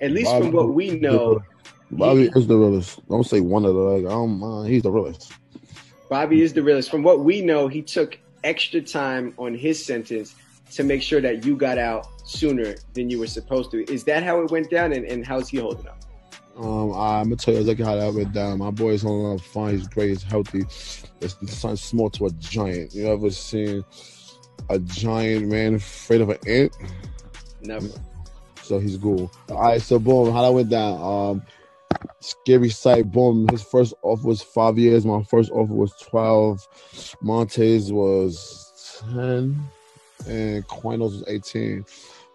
at least Bobby, from what we know, Bobby he, is the realest. Don't say one of the like, I don't mind. He's the realest. Bobby is the realest. From what we know, he took extra time on his sentence to make sure that you got out sooner than you were supposed to. Is that how it went down, and, and how's he holding up? Um, I'm gonna tell you exactly how that went down. My boy is holding up fine. He's great. He's healthy. It's, it's small to a giant. You ever seen a giant man afraid of an ant? Never. So he's cool. All right. So boom, how that went down. Um, scary sight. Boom. His first offer was five years. My first offer was twelve. Montez was ten, and Quinos was eighteen.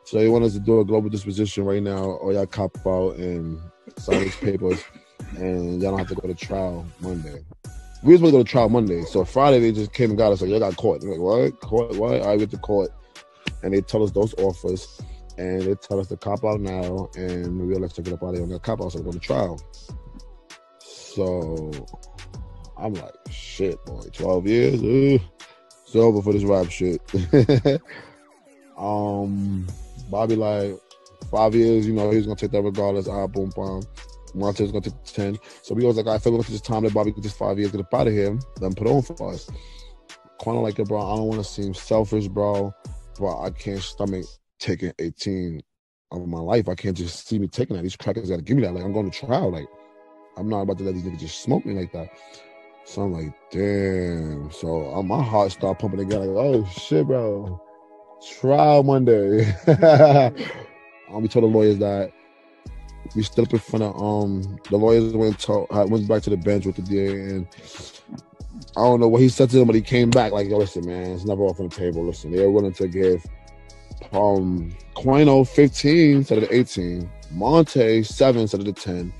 So he wanted us to do a global disposition right now, or y'all cop out and sign his papers, and y'all don't have to go to trial Monday. We was supposed to go to trial Monday, so Friday they just came and got us like, y'all got caught. They're like, what? Court? What? I went to court, and they tell us those offers, and they tell us to cop out now, and we'll let's take it up out of here. And cop out, so we're going to trial. So I'm like, shit, boy, 12 years, Ugh. it's over for this rap shit. um. Bobby like five years, you know, he's gonna take that regardless. Ah, boom, boom. Montez gonna take ten. So we was like, I feel like this time that Bobby get this five years, get up out of here, then put on for us. Kind of like it, bro. I don't want to seem selfish, bro, but I can't stomach taking 18 of my life. I can't just see me taking that. These crackers gotta give me that. Like I'm going to trial. Like I'm not about to let these niggas just smoke me like that. So I'm like, damn. So uh, my heart start pumping again. Like, oh shit, bro trial Monday. um, we told the lawyers that we stood up in front of um the lawyers went to, went back to the bench with the DA and I don't know what he said to them, but he came back like, yo, listen, man, it's never off on the table. Listen, they're willing to give um Quino 15 instead of the 18, Monte 7 instead of the 10,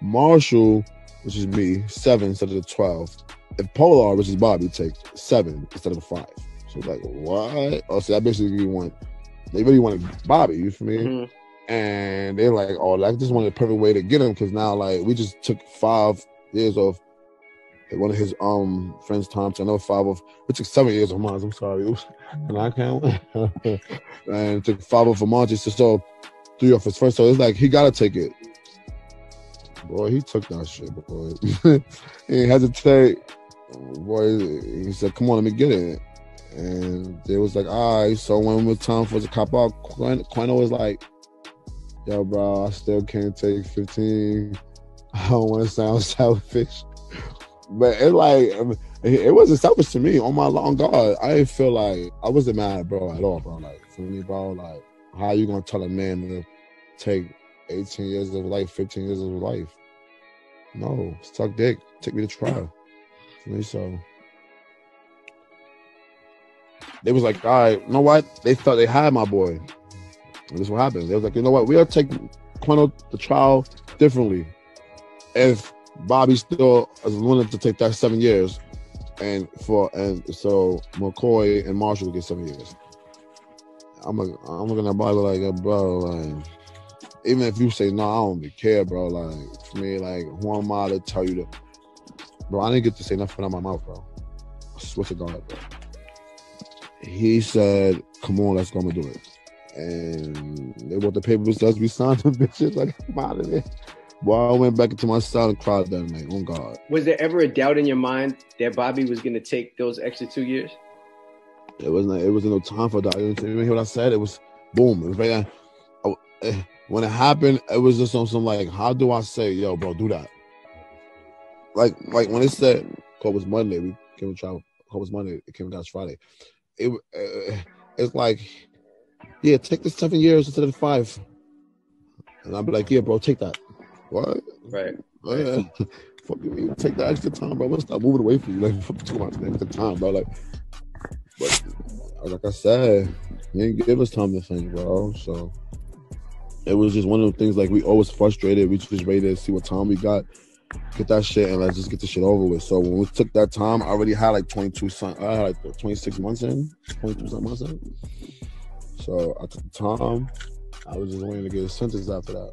Marshall, which is me, 7 instead of the 12. If Pollard, which is Bobby, takes 7 instead of the 5. So like, what? Oh, so that basically want they really wanted Bobby. You feel me? Mm-hmm. And they're like, oh, like I just wanted a perfect way to get him because now like we just took five years off one of his um friends to another five of it took seven years of mine. I'm sorry, was, and I can't. and took five of Vermont just so three off his first. So it's like he gotta take it. Boy, he took that shit, boy. he hesitate. Boy, he said, "Come on, let me get it." And they was like, all right, so when it was time for the cop out, Quino was like, yo, bro, I still can't take 15. I don't want to sound selfish. But it like, it wasn't selfish to me. On my long guard, I didn't feel like, I wasn't mad, bro, at all, bro. Like, for me, bro, like, how you to tell a man to take 18 years of life, 15 years of life? No, suck dick. Take me to trial. For me, so they was like, all right, you know what? They thought they had my boy. And this is what happened. They was like, you know what? We'll take Quino the trial differently. If Bobby still is willing to take that seven years, and for and so McCoy and Marshall get seven years. I'm a, I'm looking at Bobby like, bro, like, even if you say no, I don't really care, bro. Like for me, like, who am I to tell you to, bro? I didn't get to say nothing out of my mouth, bro. I swear to God, bro he said, "Come on, let's go and do it." And they brought the papers to us. We signed the bitches. Like I'm out of there. Boy, I went back into my cell and cried that night. Oh God! Was there ever a doubt in your mind that Bobby was going to take those extra two years? It wasn't. It wasn't no time for that. You hear what I said? It was boom. It was right. I, eh, when it happened, it was just on some like, how do I say, yo, bro, do that? Like, like when it said, "Call was Monday," we came to travel. Call was Monday. It came to Friday it uh, it's like, yeah, take the seven years instead of five. And I'd be like, yeah, bro, take that. What? Right. Oh, yeah. Fuck you, take that extra time, bro. Let's stop moving away from you. Like, fuck too much extra time, bro. Like, but uh, like I said, he didn't give us time to think, bro. So it was just one of the things. Like we always frustrated. We just ready to see what time we got get that shit and let's just get the shit over with. So when we took that time, I already had like 22 son, I had like 26 months in, 22 something months in. So I took the time. I was just waiting to get a sentence after that.